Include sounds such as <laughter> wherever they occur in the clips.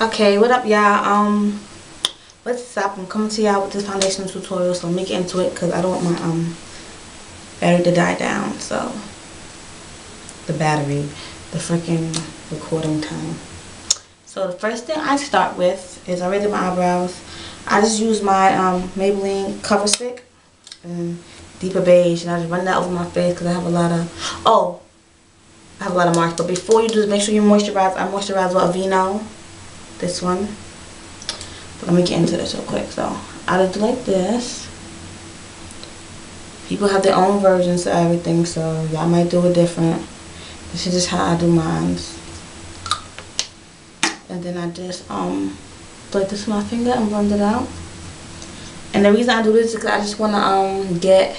okay what up y'all? Um what's up i'm coming to y'all with this foundation tutorial so me get into it because i don't want my um battery to die down so the battery the freaking recording time so the first thing i start with is i already did my eyebrows i just use my um maybelline cover stick and deeper beige and i just run that over my face because i have a lot of oh I have a lot of marks, but before you do this, make sure you moisturize. I moisturize with Aveeno this one. But let me get into this real quick. So I just like this. People have their own versions of everything, so y'all might do it different. This is just how I do mine. And then I just um put this with my finger and blend it out. And the reason I do this is because I just want to um get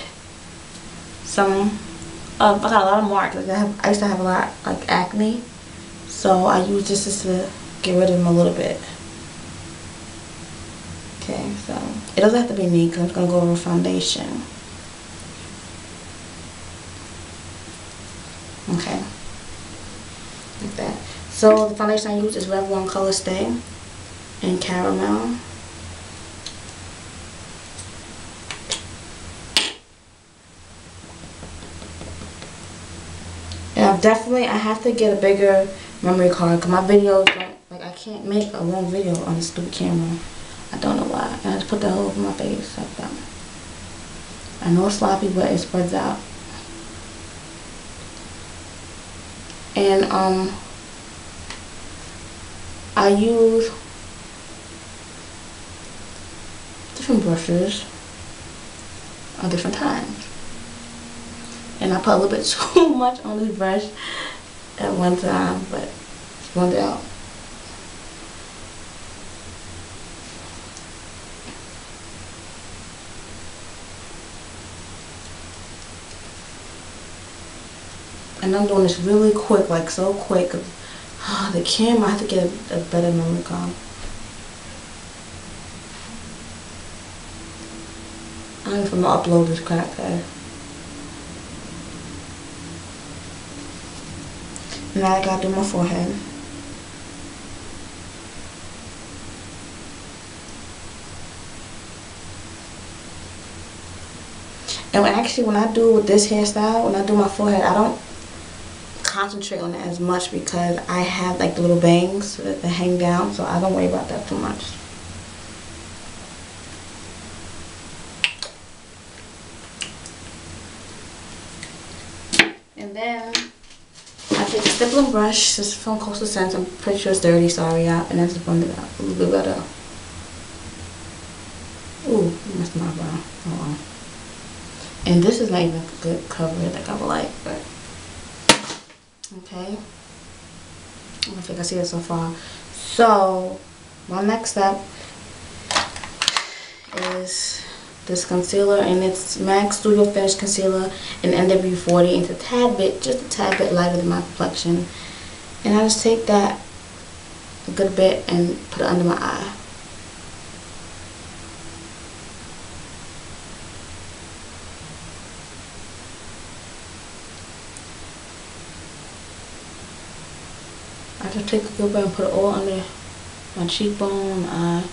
some um, I got a lot of marks. Like I, have, I used to have a lot like acne, so I use this just to get rid of them a little bit. Okay, so it doesn't have to be me because I'm going to go over foundation. Okay, like that. So the foundation I use is Revlon Color Stay in Caramel. And definitely, I have to get a bigger memory card because my videos don't like I can't make a long video on this stupid camera. I don't know why. I just put that all over my face like that. I know it's sloppy, but it spreads out. And um, I use different brushes on different times. And I put a little bit <laughs> too much on this brush at one time, but it's blend out. And I'm doing this really quick, like so quick. Oh, the camera, I have to get a, better memory card. I don't even know upload this crap, guys. Now I gotta do my forehead. And actually, when I do with this hairstyle, when I do my forehead, I don't concentrate on it as much because I have like the little bangs that, that hang down so I don't worry about that too much. And then I take a stippling brush, this is from Coastal Scents, I'm pretty sure it's dirty, sorry y'all, and I it out a little bit better. Ooh, that's my brow. Oh. And this is not even a good coverage like I would like, but okay? I don't think I see it so far so my next step is this concealer and it's MAC Studio Finish Concealer in NW40 it's a tad bit just a tad bit lighter than my complexion. And I just take that a good bit and put it under my eye I just take a good and put it all under my cheekbone, eye.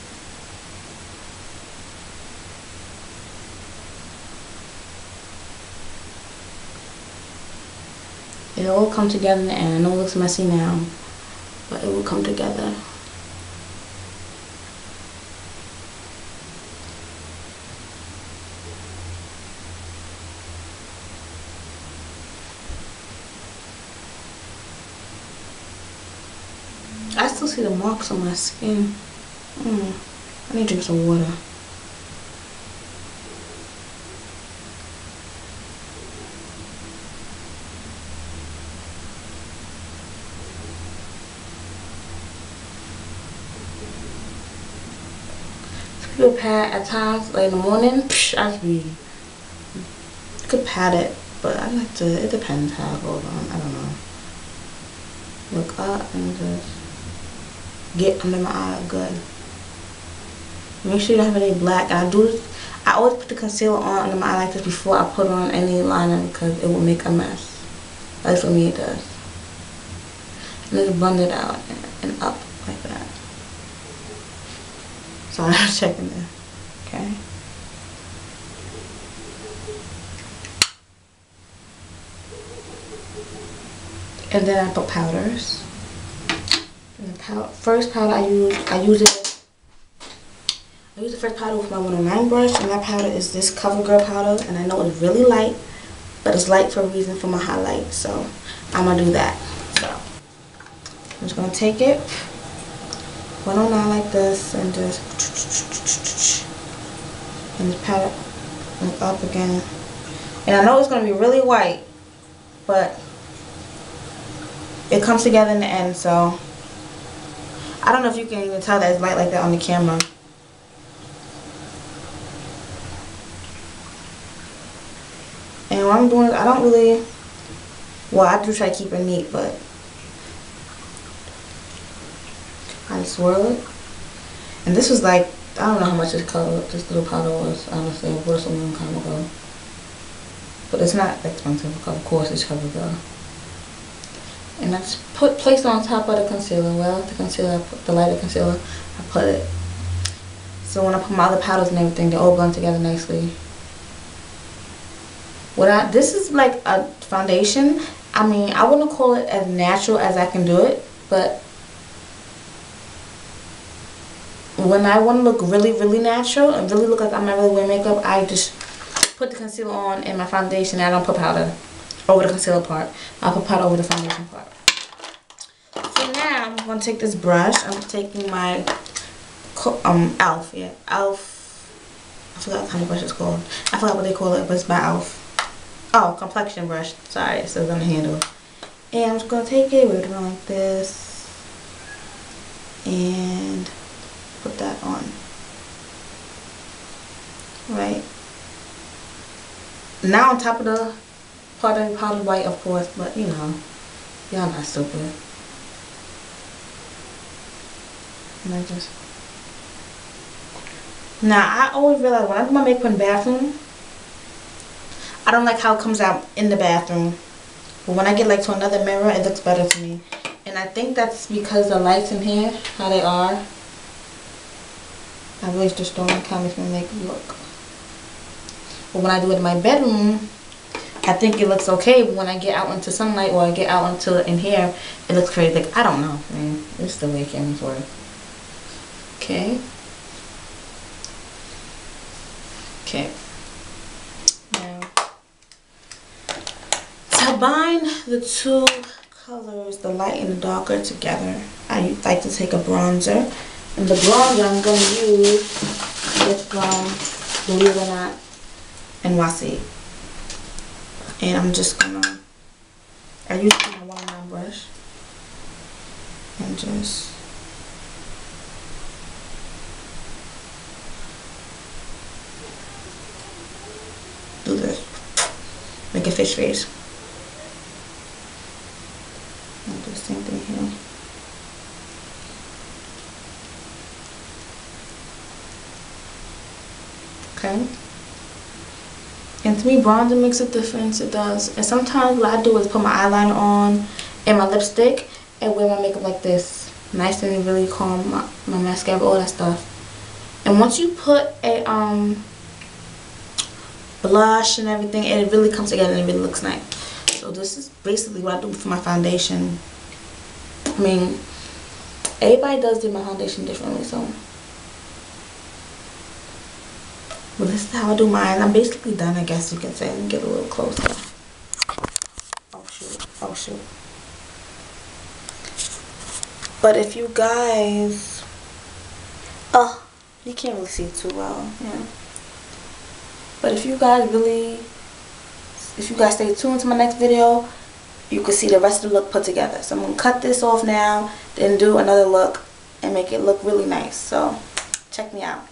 It'll all come together end. I know it looks messy now, but it will come together. I still see the marks on my skin. Mm, I need to drink some water. People pad at times, like in the morning, psh, I be You could pat it, but I like to, it depends how goes on. I don't know. Look up and just get under my eye good. Make sure you don't have any black. And I do, I always put the concealer on under my eye like this before I put on any liner because it will make a mess. At least for me it does. And just blend it out and, and up like that. So I'm <laughs> checking this. Okay. And then I put powders. And the pow first powder I use, I use it. I use the first powder with my 109 brush, and that powder is this CoverGirl powder, and I know it's really light, but it's light for a reason for my highlight, so I'm gonna do that. So I'm just gonna take it, 109 like this, and just and just pat it up again. And I know it's gonna be really white, but it comes together in the end so I don't know if you can even tell that it's light like that on the camera. And what I'm doing I don't really well I do try to keep it neat but I swirl it and this was like I don't know how much this color this little powder was honestly. It a long time ago. But it's not expensive of course it's CoverGirl and I just put placed on top of the concealer. Well, the concealer, the lighter concealer, I put it. So when I put my other powders and everything, they all blend together nicely. What I this is like a foundation. I mean, I wouldn't call it as natural as I can do it, but when I want to look really, really natural and really look like I'm not really wearing makeup, I just put the concealer on in my foundation. And I don't put powder over the concealer part. I'll put powder over the foundation part. So now I'm going to take this brush. I'm taking my um Elf, yeah, Elf. I forgot how the brush is called. I forgot what they call it, but it's by Elf. Oh, complexion brush. Sorry, it says on the handle. And I'm just going to take it, we're doing like this. And put that on. Right. Now on top of the Powder, of white, of course, but you know, y'all not stupid. And I just... Now, I always realize when I do my makeup in the bathroom, I don't like how it comes out in the bathroom. But when I get like to another mirror, it looks better to me. And I think that's because the lights in here, how they are. I really just don't like how makes my makeup look. But when I do it in my bedroom, I think it looks okay, but when I get out into sunlight or I get out into in here, it looks crazy. Like, I don't know, man. It's the way cameras work. Okay. Okay. Now, to bind the two colors, the light and the darker together, I like to take a bronzer. And the bronzer I'm going to use is from, believe it or not, NYC and I'm just gonna I use my one brush. And just do this make a fish face I'll do the same thing here. Okay and to me, bronzer makes a difference. It does. And sometimes what I do is put my eyeliner on and my lipstick and wear my makeup like this. Nice and really calm my, my mascara, all that stuff. And once you put a um blush and everything, it really comes together and it really looks nice. So this is basically what I do for my foundation. I mean, everybody does do my foundation differently, so Well, this is how I do mine. I'm basically done, I guess you can say. Let me get a little closer. Oh, shoot. Oh, shoot. But if you guys... Oh, you can't really see it too well. Yeah. But if you guys really... If you guys stay tuned to my next video, you can see the rest of the look put together. So I'm going to cut this off now, then do another look and make it look really nice. So check me out.